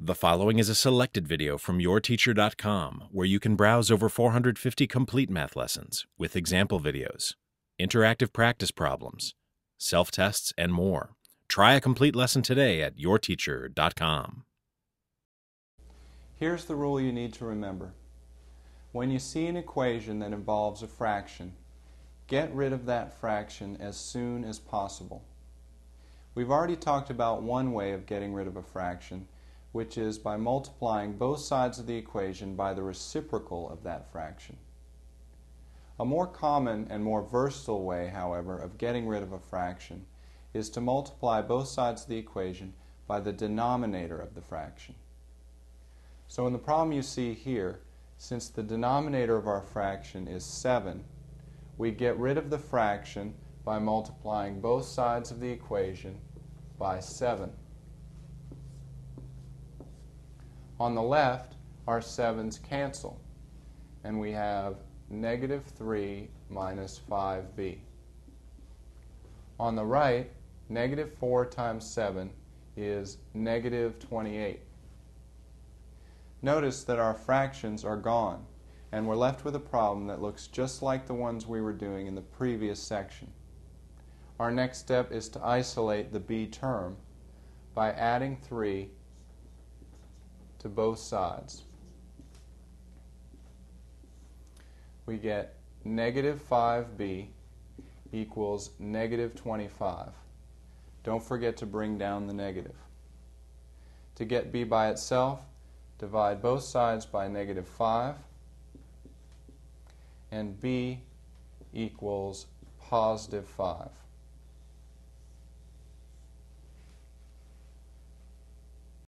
The following is a selected video from yourteacher.com where you can browse over 450 complete math lessons with example videos, interactive practice problems, self tests, and more. Try a complete lesson today at yourteacher.com. Here's the rule you need to remember. When you see an equation that involves a fraction, get rid of that fraction as soon as possible. We've already talked about one way of getting rid of a fraction, which is by multiplying both sides of the equation by the reciprocal of that fraction. A more common and more versatile way, however, of getting rid of a fraction is to multiply both sides of the equation by the denominator of the fraction. So in the problem you see here, since the denominator of our fraction is 7, we get rid of the fraction by multiplying both sides of the equation by 7. On the left, our 7's cancel, and we have negative 3 minus 5b. On the right, negative 4 times 7 is negative 28. Notice that our fractions are gone, and we're left with a problem that looks just like the ones we were doing in the previous section. Our next step is to isolate the b term by adding 3 to both sides. We get negative 5b equals negative 25. Don't forget to bring down the negative. To get b by itself, divide both sides by negative 5, and b equals positive 5.